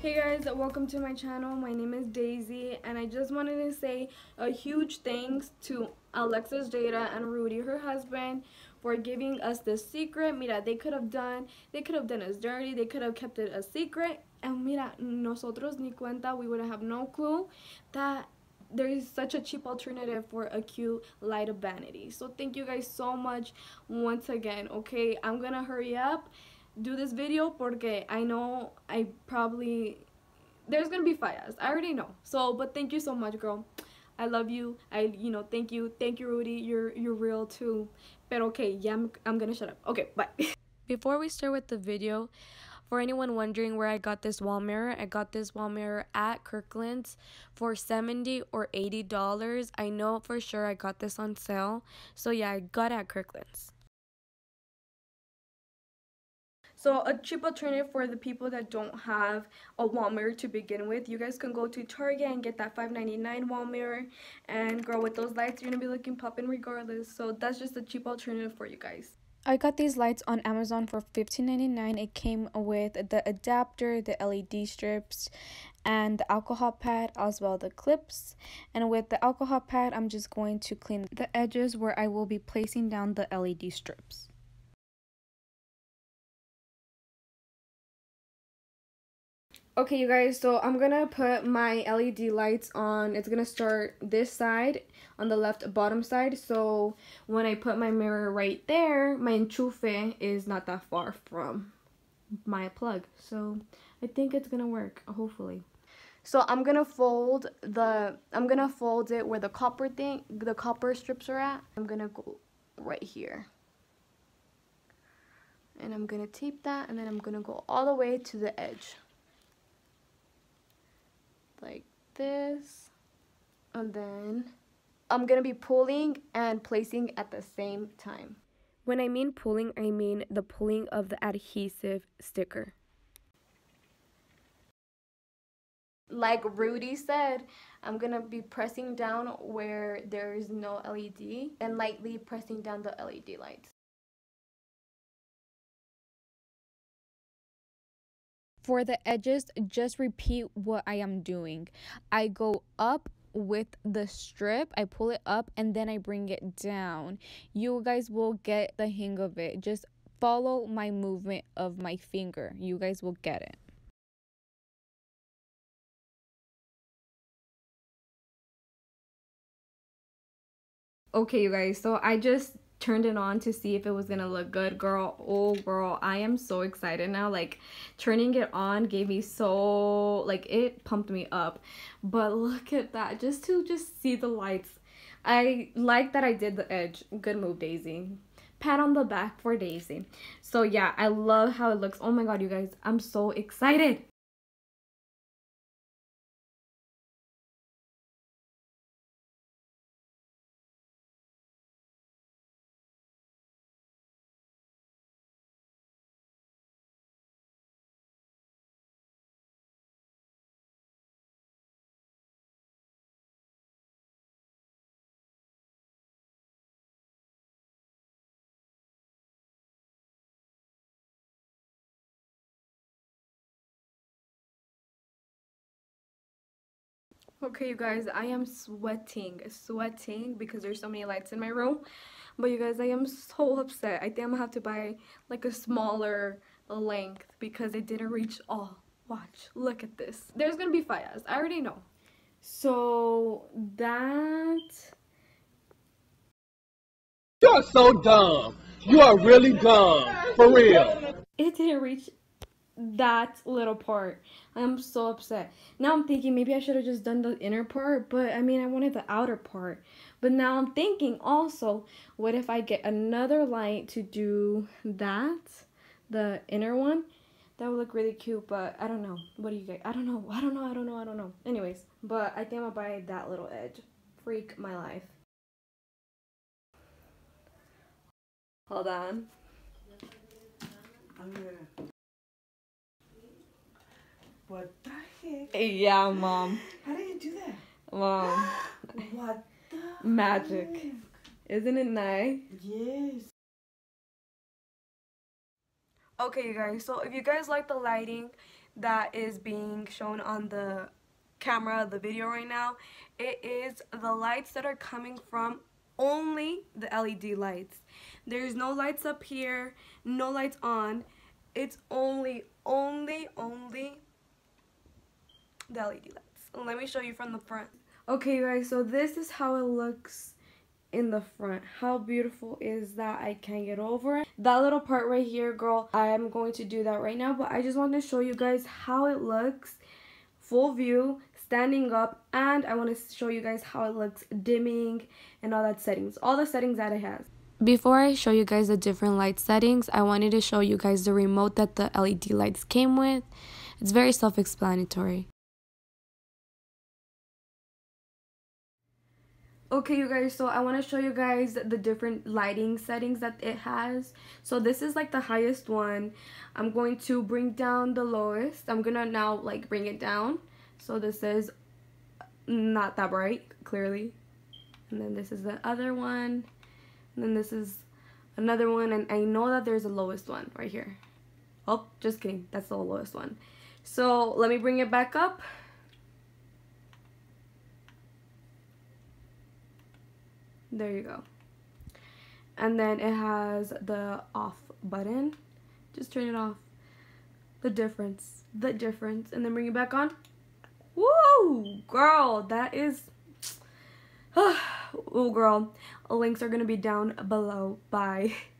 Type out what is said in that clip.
Hey guys, welcome to my channel. My name is Daicy and I just wanted to say a huge thanks to Alexis Jayda and Rudee, her husband, for giving us this secret. Mira, they could have done, they could have done us dirty, they could have kept it a secret. And mira, nosotros ni cuenta, we would have no clue that there is such a cheap alternative for a cute light of vanity. So thank you guys so much once again. Okay, I'm gonna hurry up do this video porque I know I probably there's gonna be fires. I already know. So, but thank you so much, girl. I love you. I you know thank you, thank you, Rudee. You're you're real too. But okay, yeah, I'm I'm gonna shut up. Okay, bye. Before we start with the video, for anyone wondering where I got this wall mirror, I got this wall mirror at Kirkland's for 70 or 80 dollars. I know for sure I got this on sale. So yeah, I got at Kirkland's. So a cheap alternative for the people that don't have a wall mirror to begin with, you guys can go to Target and get that $5.99 wall mirror. And girl, with those lights, you're going to be looking popping regardless. So that's just a cheap alternative for you guys. I got these lights on Amazon for $15.99. It came with the adapter, the LED strips, and the alcohol pad as well the clips. And with the alcohol pad, I'm just going to clean the edges where I will be placing down the LED strips. Okay, you guys, so I'm gonna put my LED lights on. It's gonna start this side on the left bottom side. So when I put my mirror right there, my enchufe is not that far from my plug. So I think it's gonna work, hopefully. So I'm gonna fold the, I'm gonna fold it where the copper thing, the copper strips are at. I'm gonna go right here. And I'm gonna tape that and then I'm gonna go all the way to the edge like this and then I'm gonna be pulling and placing at the same time. When I mean pulling, I mean the pulling of the adhesive sticker. Like Rudee said, I'm gonna be pressing down where there is no LED and lightly pressing down the LED lights. For the edges, just repeat what I am doing. I go up with the strip, I pull it up and then I bring it down. You guys will get the hang of it. Just follow my movement of my finger. You guys will get it. Okay, you guys, so I just turned it on to see if it was gonna look good. Girl oh girl i am so excited now. Like turning it on gave me so like it pumped me up. But look at that just to just see the lights. I like that i did the edge. Good move Daicy. Pat on the back for Daicy. So yeah i love how it looks. Oh my god you guys i'm so excited Okay, you guys, I am sweating, sweating because there's so many lights in my room. But you guys, I am so upset. I think I'm gonna have to buy like a smaller length because it didn't reach all. Watch, look at this. There's gonna be fires, I already know. So that... You're so dumb. You are really dumb. For real. It didn't reach that little part. I'm so upset. Now I'm thinking maybe I should have just done the inner part, but I mean, I wanted the outer part. But now I'm thinking also, what if I get another light to do that, the inner one? That would look really cute, but I don't know. What do you guys? I don't know. I don't know. I don't know. I don't know. Anyways, but I think I'm gonna buy that little edge. Freak my life. Hold on. What the heck? Yeah, mom. How did you do that? Mom. what the Magic. heck? Isn't it nice? Yes. Okay, you guys, so if you guys like the lighting, that is being shown on the camera, the video right now. It is the lights that are coming from only the LED lights. There's no lights up here, no lights on. It's only, only, only the LED lights. Let me show you from the front. Okay, guys, so this is how it looks in the front. How beautiful is that? I can't get over it. That little part right here, girl, I am going to do that right now, but I just want to show you guys how it looks full view standing up and I want to show you guys how it looks dimming and all that settings all the settings that it has before I show you guys the different light settings I wanted to show you guys the remote that the LED lights came with it's very self-explanatory Okay, you guys, so I want to show you guys the different lighting settings that it has. So this is like the highest one. I'm going to bring down the lowest. I'm going to now like bring it down. So this is not that bright, clearly. And then this is the other one. And then this is another one. And I know that there's a lowest one right here. Oh, just kidding. That's the lowest one. So let me bring it back up. There you go. And then it has the off button. Just turn it off. The difference. The difference. And then bring it back on. Woo! Girl, that is... oh, girl. Links are going to be down below. Bye.